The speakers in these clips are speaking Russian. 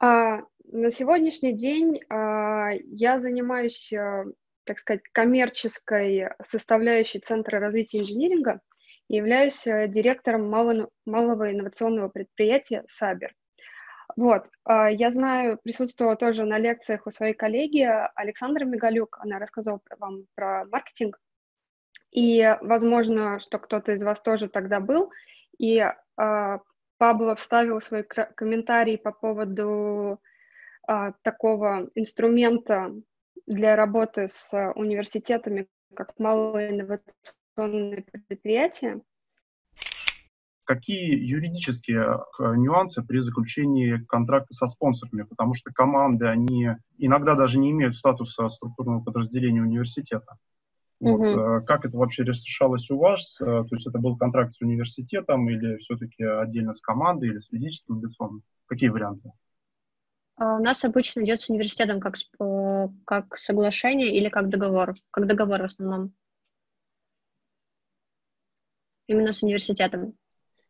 А, на сегодняшний день а, я занимаюсь, а, так сказать, коммерческой составляющей Центра развития инжиниринга и являюсь а, директором малого, малого инновационного предприятия «Сабер». Вот, а, я знаю, присутствовала тоже на лекциях у своей коллеги Александра Мигалюк, она рассказала вам про маркетинг, и, возможно, что кто-то из вас тоже тогда был, и э, Пабло вставил свой комментарий по поводу э, такого инструмента для работы с университетами, как малое инновационное предприятие. Какие юридические э, нюансы при заключении контракта со спонсорами? Потому что команды, они иногда даже не имеют статуса структурного подразделения университета. Вот, угу. Как это вообще решалось у вас? Э, то есть это был контракт с университетом или все-таки отдельно с командой или с физическим лицом? Какие варианты? А, у нас обычно идет с университетом как, как соглашение или как договор. Как договор в основном. Именно с университетом.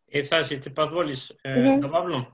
И, Саша, если позволишь, mm-hmm. добавлю.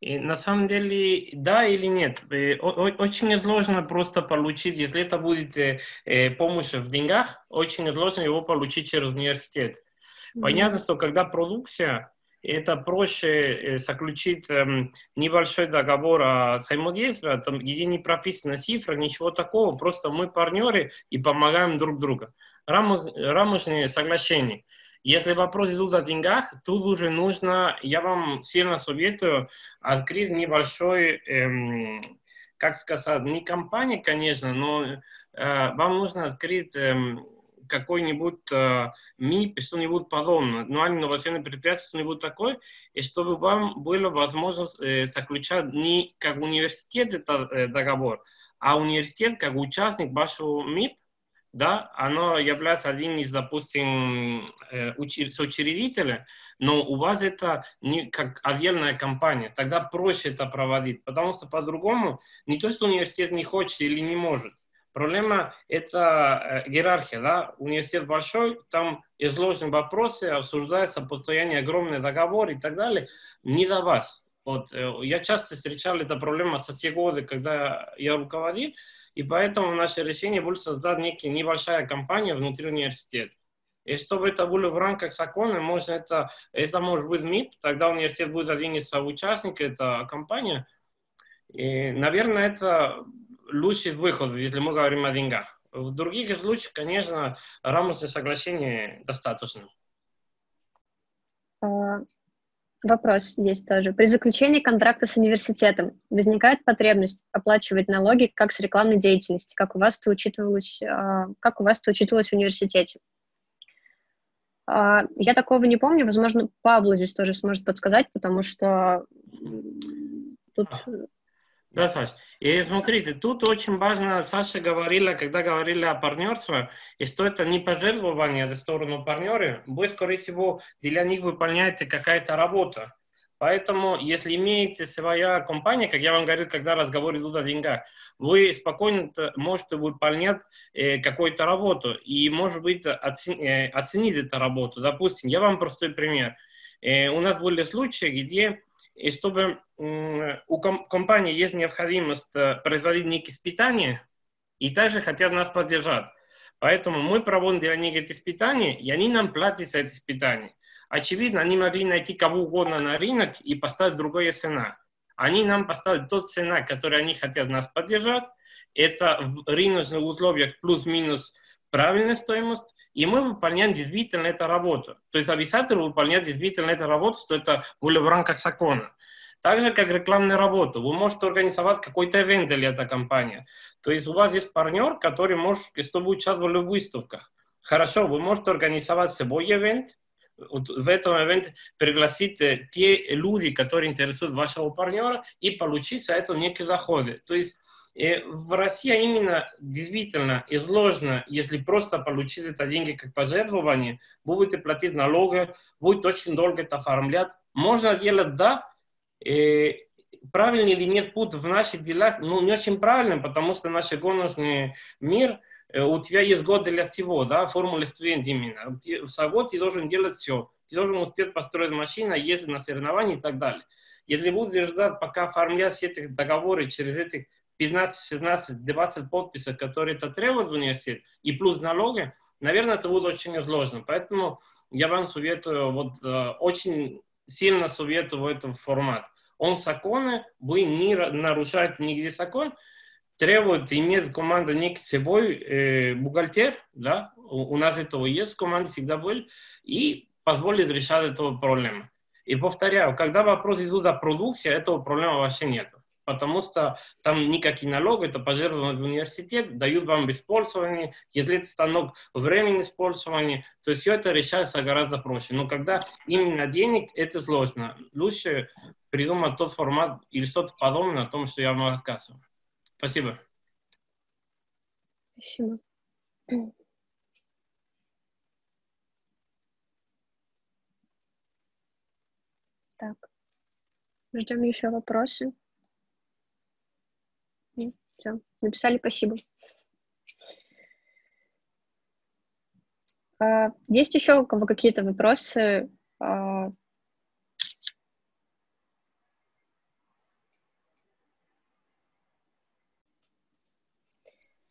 И на самом деле, да или нет, э, очень сложно просто получить, если это будет э, э, помощь в деньгах, очень сложно его получить через университет. Mm-hmm. Понятно, что когда продукция, это проще заключить эм, небольшой договор о взаимодействии, там, где не прописана цифра, ничего такого, просто мы партнеры и помогаем друг другу. Рамочные соглашения. Если вопрос идут о деньгах, тут уже нужно, я вам сильно советую открыть небольшой, эм, как сказать, не компания, конечно, но э, вам нужно открыть эм, какой-нибудь э, МИП, что-нибудь подобное, ну, инновационное предприятие, что-нибудь такое, и чтобы вам было возможность э, заключать не как университет это э, договор, а университет как участник вашего МИП, да, оно является одним из, допустим, э, соучредителей, но у вас это не как отдельная компания, тогда проще это проводить, потому что по-другому не то, что университет не хочет или не может, Проблема – это э, иерархия. Да? Университет большой, там изложены вопросы, обсуждается постоянно огромный договор и так далее. Не за вас. Вот, э, я часто встречал эту проблему со все годы, когда я руководил, и поэтому наше решение было создать некая небольшая компания внутри университета. И чтобы это было в рамках закона, можно это, это может быть МИП, тогда университет будет один из участников, это компания. И, наверное, это лучший выход, если мы говорим о деньгах. В других случаях, конечно, рамочное соглашение достаточно. А, Вопрос есть тоже. При заключении контракта с университетом возникает потребность оплачивать налоги как с рекламной деятельности, как у вас это учитывалось, а, как у вас это учитывалось в университете? А, я такого не помню, возможно, Павло здесь тоже сможет подсказать, потому что тут да, Саш. И смотрите, тут очень важно, Саша говорила, когда говорили о партнерстве, и что это не пожертвование в сторону партнера, вы, скорее всего, для них выполняете какая-то работа. Поэтому, если имеете своя компания, как я вам говорил, когда разговор идут о деньгах, вы спокойно можете выполнять э, какую-то работу и, может быть, оцен, э, оценить эту работу. Допустим, я вам простой пример. Э, у нас были случаи, где и чтобы у компании есть необходимость э, производить некие испытания, и также хотят нас поддержать. Поэтому мы проводим для них эти испытания, и они нам платят за эти испытания. Очевидно, они могли найти кого угодно на рынок и поставить другое цена. Они нам поставят тот цена, который они хотят нас поддержать. Это в рыночных условиях плюс-минус правильная стоимость, и мы выполняем действительно эту работу. То есть обязательно выполнять действительно эту работу, что это было в рамках закона. Так же, как рекламная работа. Вы можете организовать какой-то ивент для этой компании. То есть у вас есть партнер, который может, чтобы участвовать в выставках. Хорошо, вы можете организовать свой ивент, в этом ивенте пригласить те люди, которые интересуют вашего партнера, и получить за это некие доходы. То есть и в России именно действительно изложено, если просто получить это деньги как пожертвование, будете платить налоги, будет очень долго это оформлять. Можно делать, да, и правильный или нет путь в наших делах, ну, не очень правильно, потому что наш гоночный мир, э, у тебя есть год для всего, да, формула студент именно. За год ты должен делать все. Ты должен успеть построить машину, ездить на соревнования и так далее. Если будете ждать, пока оформлять все эти договоры через этих 15, 16, 20 подписей, которые это требует университет, и плюс налоги, наверное, это будет очень сложно. Поэтому я вам советую, вот э, очень сильно советую этот формат. Он законы, вы не нарушаете нигде закон, требует иметь команда некий собой э, бухгалтер, да, у, у нас этого есть, команда всегда был, и позволит решать эту проблему. И повторяю, когда вопрос идут о продукции, этого проблемы вообще нет потому что там никакие налоги, это пожертвовано в университет, дают вам использование, если это станок времени использования, то все это решается гораздо проще. Но когда именно денег, это сложно. Лучше придумать тот формат или что-то подобное о том, что я вам рассказывал. Спасибо. Спасибо. Так, ждем еще вопросы. Все, написали спасибо. А, есть еще у кого какие-то вопросы? А,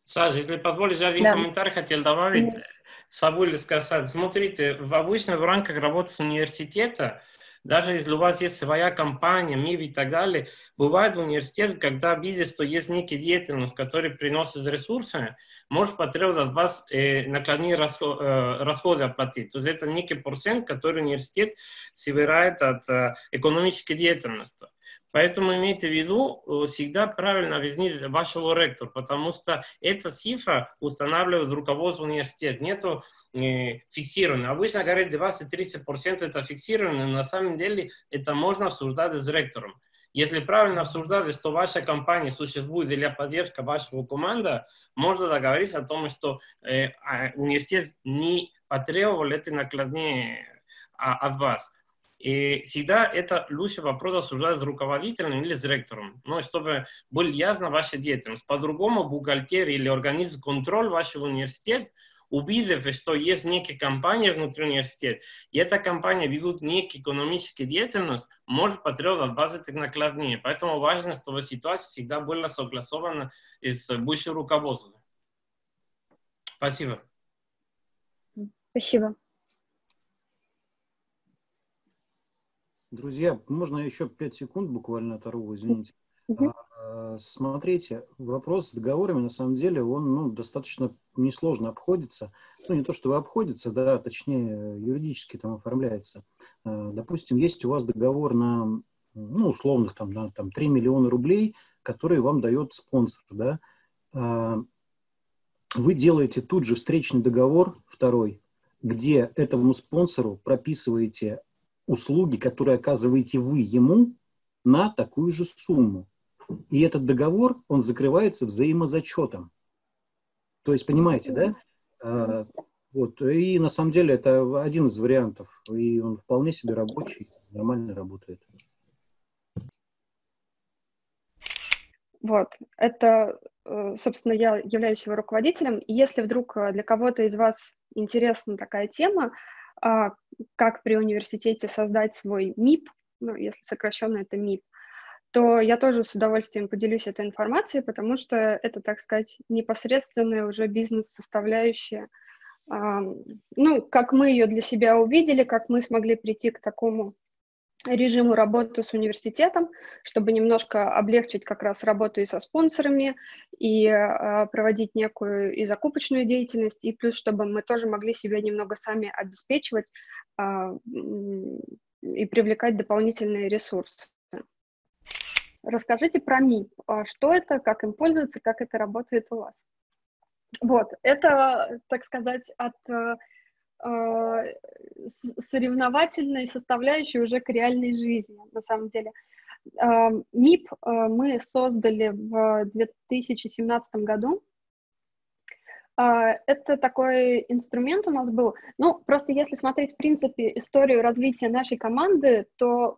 Саша, если позволишь, один да. комментарий хотел добавить. Mm-hmm. Забыли сказать. Смотрите, в обычно в рамках работы с университета даже если у вас есть своя компания, МИВ и так далее, бывает в университете, когда видит, что есть некая деятельность, которая приносит ресурсы, может потребовать от вас э, накладные расход, э, расходы оплатить. То есть это некий процент, который университет собирает от э, экономической деятельности. Поэтому имейте в виду, э, всегда правильно объяснить вашего ректора, потому что эта цифра устанавливает руководство университета. Нету фиксированной. Обычно говорят 20-30% это фиксированно, но на самом деле это можно обсуждать с ректором. Если правильно обсуждать, что ваша компания существует для поддержки вашего команды, можно договориться о том, что э, а университет не потребовал эти накладные а, от вас. И всегда это лучше вопрос обсуждать с руководителем или с ректором, ну, чтобы был ясно ваша деятельность. По-другому бухгалтерия или организм контроль вашего университета, увидев, что есть некая компания внутри университета, и эта компания ведут некий экономический деятельность, может потребовать этих накладнее. Поэтому важно, чтобы ситуация всегда была согласована с высшим руководством. Спасибо. Спасибо. Друзья, можно еще 5 секунд буквально оторву, извините. Угу. смотрите, вопрос с договорами, на самом деле, он ну, достаточно несложно обходится. Ну, не то чтобы обходится, да, точнее, юридически там оформляется. А, допустим, есть у вас договор на, ну, условных там, на там, 3 миллиона рублей, которые вам дает спонсор, да. А, вы делаете тут же встречный договор, второй, где этому спонсору прописываете услуги, которые оказываете вы ему на такую же сумму. И этот договор, он закрывается взаимозачетом. То есть, понимаете, да? А, вот. И на самом деле это один из вариантов. И он вполне себе рабочий, нормально работает. Вот, это, э, собственно, я являюсь его руководителем. И если вдруг э, для кого-то из вас интересна такая тема, а, как при университете создать свой МИП, ну, если сокращенно это МИП, то я тоже с удовольствием поделюсь этой информацией, потому что это, так сказать, непосредственная уже бизнес-составляющая. Ну, как мы ее для себя увидели, как мы смогли прийти к такому режиму работы с университетом, чтобы немножко облегчить как раз работу и со спонсорами, и э, проводить некую и закупочную деятельность, и плюс, чтобы мы тоже могли себя немного сами обеспечивать э, и привлекать дополнительные ресурсы. Расскажите про МИП. Что это, как им пользоваться, как это работает у вас? Вот, это, так сказать, от э, Э, соревновательной составляющей уже к реальной жизни, на самом деле. Э, МИП э, мы создали в 2017 году. Это такой инструмент у нас был. Ну, просто если смотреть, в принципе, историю развития нашей команды, то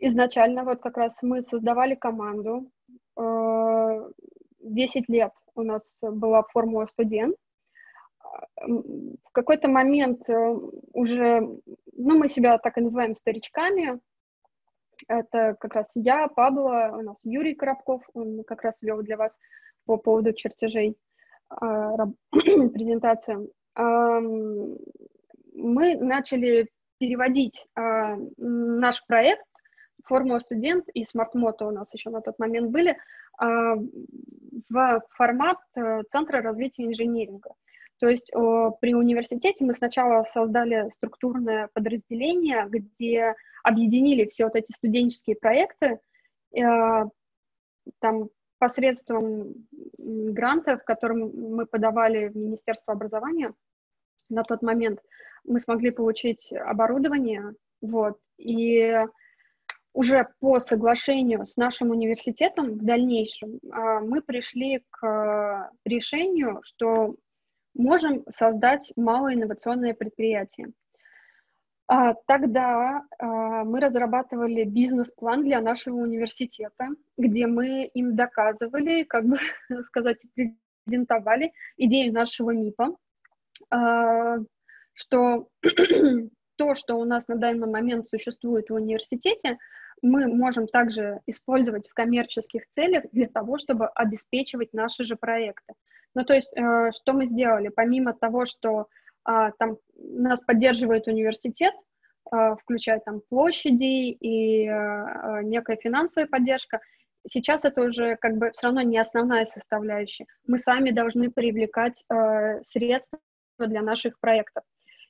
изначально вот как раз мы создавали команду. 10 лет у нас была формула студент в какой-то момент э, уже, ну, мы себя так и называем старичками, Это как раз я, Пабло, у нас Юрий Коробков, он как раз вел для вас по поводу чертежей а, презентацию. Мы начали переводить а, наш проект Формула студент и смарт-мото у нас еще на тот момент были а, в формат э, Центра развития инжиниринга. То есть при университете мы сначала создали структурное подразделение, где объединили все вот эти студенческие проекты, э, там посредством грантов, которым мы подавали в Министерство образования на тот момент, мы смогли получить оборудование, вот, и уже по соглашению с нашим университетом в дальнейшем а, мы пришли к решению, что можем создать малоинновационное предприятие. А, тогда а, мы разрабатывали бизнес-план для нашего университета, где мы им доказывали, как бы сказать, презентовали идею нашего МИПа, что то, что у нас на данный момент существует в университете, мы можем также использовать в коммерческих целях для того, чтобы обеспечивать наши же проекты. Ну, то есть, э, что мы сделали? Помимо того, что э, там нас поддерживает университет, э, включая там площади и э, э, некая финансовая поддержка, сейчас это уже как бы все равно не основная составляющая. Мы сами должны привлекать э, средства для наших проектов.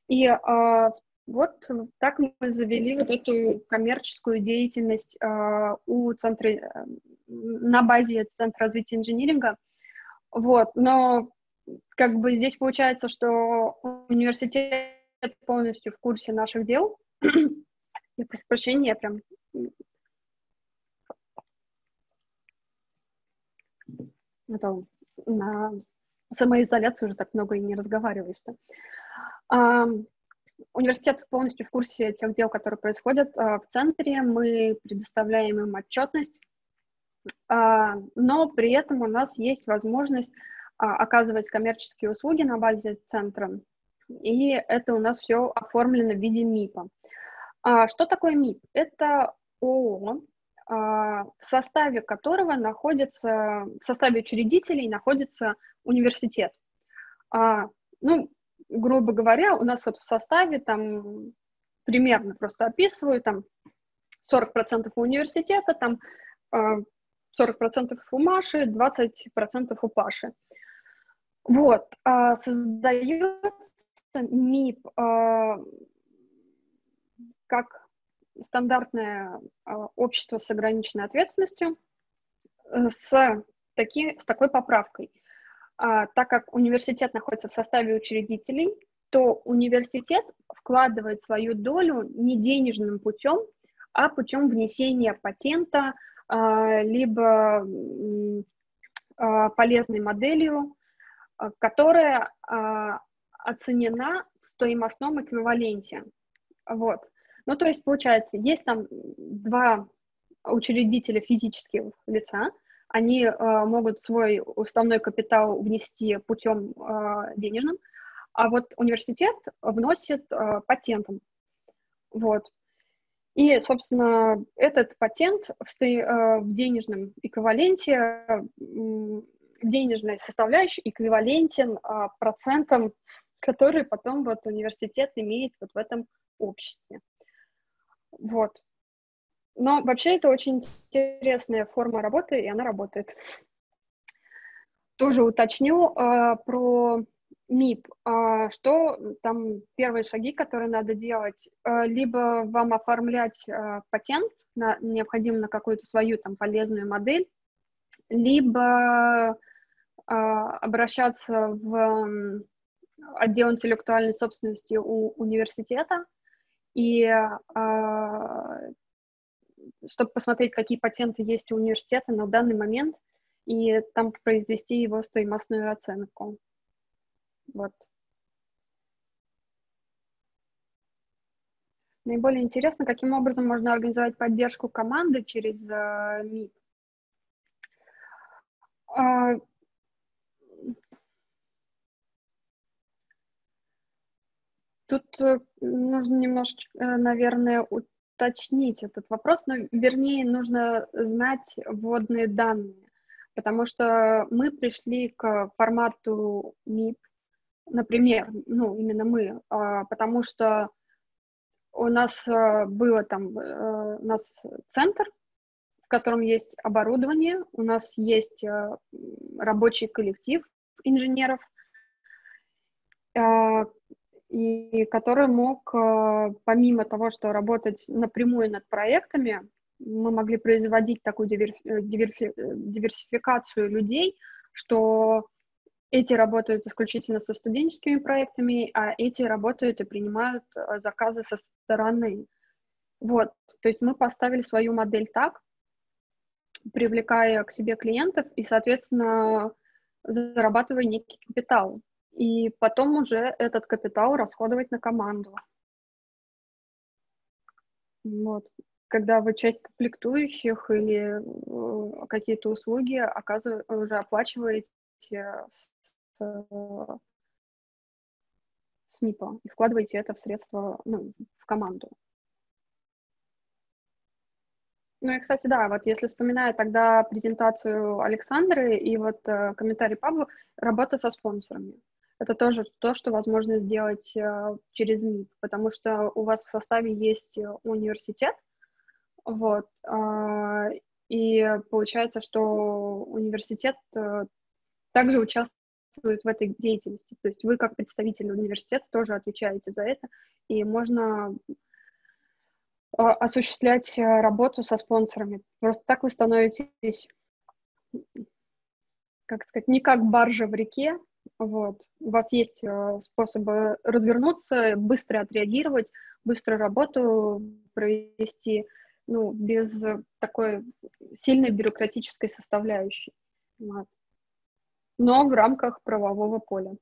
И э, вот так мы завели вот эту коммерческую деятельность э, у центра, э, на базе Центра развития инжиниринга. Вот, но как бы здесь получается, что университет полностью в курсе наших дел. Я прошу прощения, я прям это на самоизоляции уже так много и не разговариваешь-то. Университет полностью в курсе тех дел, которые происходят а, в центре. Мы предоставляем им отчетность, а, но при этом у нас есть возможность а, оказывать коммерческие услуги на базе центра, и это у нас все оформлено в виде МИПа. Что такое МИП? Это ООО, в составе которого находится, в составе учредителей находится университет. Ну, грубо говоря, у нас вот в составе там примерно просто описываю, там 40% у университета, там 40% а, у Маши, 20% у Паши. Вот, а, создается МИП а, как стандартное общество с ограниченной ответственностью э, с, таки, с такой поправкой. А, так как университет находится в составе учредителей, то университет вкладывает свою долю не денежным путем, а путем внесения патента, а, либо а, полезной моделью, которая оценена в стоимостном эквиваленте. Вот. Ну, то есть, получается, есть там два учредителя физических лица, они э, могут свой уставной капитал внести путем э, денежным, а вот университет вносит э, патентом. Вот. И, собственно, этот патент в, э, в денежном эквиваленте, в денежной составляющей эквивалентен э, процентам, которые потом вот университет имеет вот в этом обществе. Вот. Но вообще это очень интересная форма работы, и она работает. Тоже уточню э, про МИП. Э, что там первые шаги, которые надо делать? Э, либо вам оформлять э, патент, на, необходимо на какую-то свою там полезную модель, либо э, обращаться в отдел интеллектуальной собственности у университета и чтобы посмотреть, какие патенты есть у университета на данный момент, и там произвести его стоимостную оценку. Вот. Наиболее интересно, каким образом можно организовать поддержку команды через э, МИП. Э, тут э, нужно немножечко, э, наверное, уточнить этот вопрос, но вернее нужно знать вводные данные, потому что мы пришли к формату MIP, например, ну, именно мы, а, потому что у нас а, было там, э, у нас центр, в котором есть оборудование, у нас есть а, рабочий коллектив инженеров, и который мог, помимо того, что работать напрямую над проектами, мы могли производить такую э, диверфи, диверсификацию людей, что эти работают исключительно со студенческими проектами, а эти работают и принимают э, заказы со стороны. Вот, то есть мы поставили свою модель так, привлекая к себе клиентов и, соответственно, зарабатывая некий капитал. И потом уже этот капитал расходовать на команду. Вот. Когда вы часть комплектующих или э, какие-то услуги оказыв... уже оплачиваете с СМИПа и вкладываете это в средства, ну, в команду. Ну и, кстати, да, вот если вспоминаю тогда презентацию Александры и вот э, комментарий Павла, работа со спонсорами. Это тоже то, что возможно сделать э, через МИП, потому что у вас в составе есть э, университет, вот, э, и получается, что университет э, также участвует в этой деятельности. То есть вы как представитель университета тоже отвечаете за это, и можно а, осуществлять работу со спонсорами. Просто так вы становитесь, как сказать, не как баржа в реке, вот. У вас есть э, способы развернуться, быстро отреагировать, быстро работу провести, ну, без такой сильной бюрократической составляющей. Вот но в рамках правового поля.